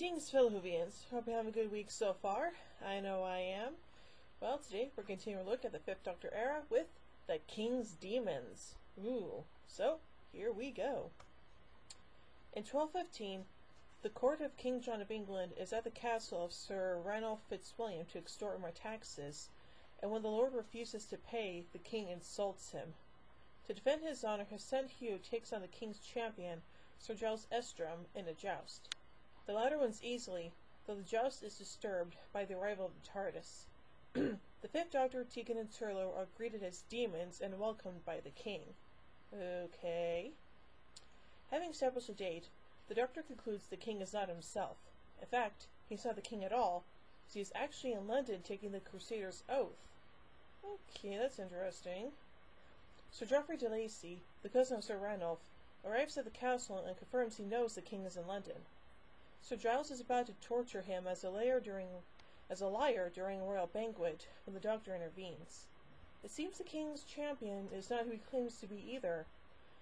Greetings, fellow Whovians. Hope you have a good week so far. I know I am. Well, today we're continuing to look at the Fifth Doctor era with the King's Demons. Ooh, so here we go. In 1215, the court of King John of England is at the castle of Sir Ranulph Fitzwilliam to extort more taxes, and when the lord refuses to pay, the king insults him. To defend his honor, his son Hugh takes on the king's champion, Sir Giles Estram, in a joust. The latter wins easily, though the joust is disturbed by the arrival of the TARDIS. the Fifth Doctor, Tegan, and Turlough are greeted as demons and welcomed by the king. Okay. Having established a date, the Doctor concludes the king is not himself. In fact, he's not the king at all, as he is actually in London taking the Crusader's oath. Okay, that's interesting. Sir Geoffrey de Lacy, the cousin of Sir Ranulph, arrives at the castle and confirms he knows the king is in London. Sir Giles is about to torture him as a liar during as a liar during a royal banquet when the doctor intervenes. It seems the king's champion is not who he claims to be either.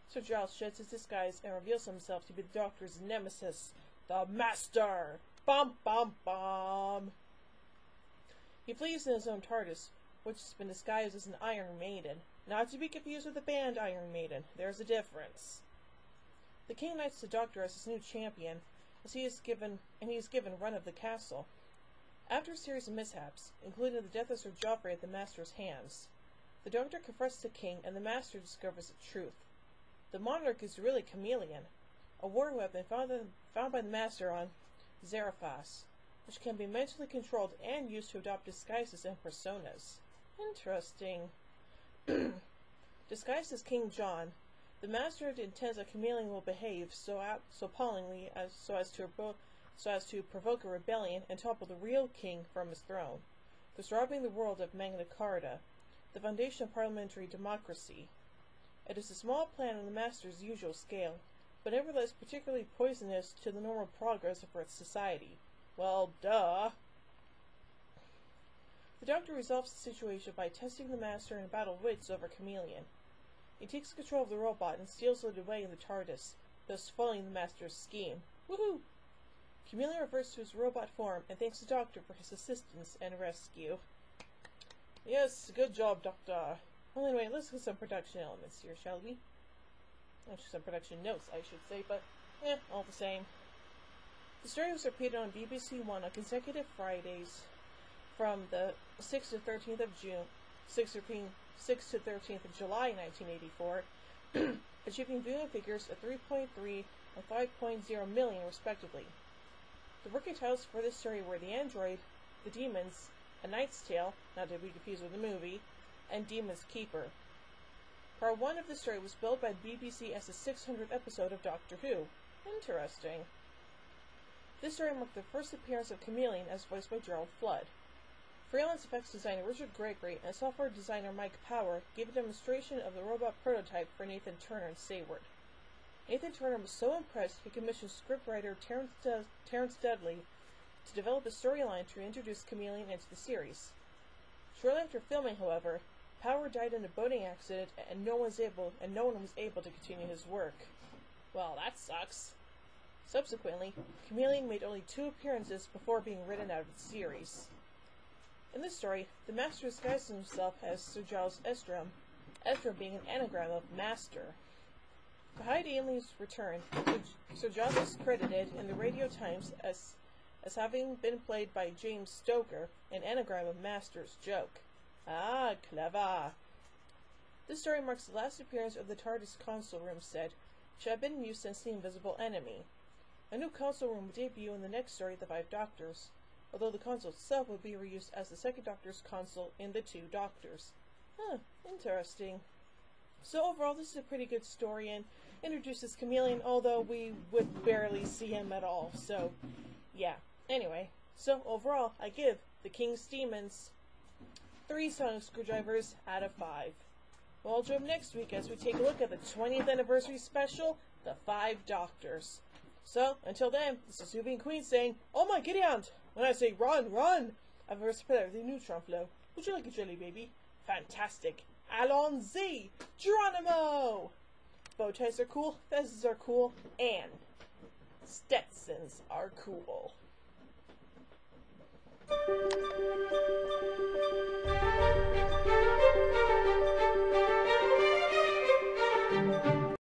Sir Giles sheds his disguise and reveals himself to be the doctor's nemesis, the Master! Bum bum bum! He flees in his own TARDIS, which has been disguised as an Iron Maiden. Not to be confused with the band Iron Maiden. There's a difference. The king knights the doctor as his new champion, he is given and he is given run of the castle. After a series of mishaps, including the death of Sir Geoffrey at the Master's hands, the Doctor confronts the King and the Master discovers the truth. The Monarch is really Kamelion, a war weapon found, found by the Master on Xeriphas, which can be mentally controlled and used to adopt disguises and personas. Interesting. Disguised as King John, the master intends that Kamelion will behave so so appallingly as so as to so as to provoke a rebellion and topple the real king from his throne, thus robbing the world of Magna Carta, the foundation of parliamentary democracy. It is a small plan on the master's usual scale, but nevertheless particularly poisonous to the normal progress of Earth's society. Well, duh. The doctor resolves the situation by testing the master in battle wits over Kamelion. He takes control of the robot and steals it away in the TARDIS, thus foiling the Master's scheme. Woohoo! Kamelion reverts to his robot form and thanks the Doctor for his assistance and rescue. Yes, good job, Doctor. Well, anyway, let's get some production elements here, shall we? Actually, some production notes, I should say, but eh, all the same. The story was repeated on BBC One on consecutive Fridays from the 6th to 13th of June, 6th to 6 to 13th of July 1984, achieving viewing figures of 3.3 and 5.0 million respectively. The working titles for this story were The Android, The Demons, A Knight's Tale, not to be confused with the movie, and Demon's Keeper. Part 1 of the story was billed by the BBC as the 600th episode of Doctor Who. Interesting. This story marked the first appearance of Kamelion as voiced by Gerald Flood. Freelance effects designer Richard Gregory and software designer Mike Power gave a demonstration of the robot prototype for Nathan Turner and Saward. Nathan Turner was so impressed he commissioned scriptwriter Terence, De- Terence Dudley to develop a storyline to introduce Kamelion into the series. Shortly after filming, however, Power died in a boating accident and no one was able and no one was able to continue his work. Well, that sucks. Subsequently, Kamelion made only two appearances before being written out of the series. In this story, the Master disguises himself as Sir Giles Estram, Estram being an anagram of Master. Hide Ainley's return, Sir Giles is credited in the Radio Times as, as having been played by James Stoker, an anagram of Master's joke. Ah, clever! This story marks the last appearance of the TARDIS console room set, which had been in since The Invisible Enemy. A new console room will debut in the next story, The Five Doctors although the console itself would be reused as the second Doctor's console in the two Doctors. Huh, interesting. So overall, this is a pretty good story and introduces Kamelion, although we would barely see him at all. So, yeah. Anyway, so overall, I give The King's Demons three sonic screwdrivers out of five. Well, join next week as we take a look at the 20th anniversary special, The Five Doctors. So, until then, this is Whovian Queen saying, Oh my Gideon! When I say run, run! I've a spell with the neutron flow. Would you like a jelly baby? Fantastic! Allons-y! Geronimo! Bow ties are cool, fezzes are cool, and Stetsons are cool.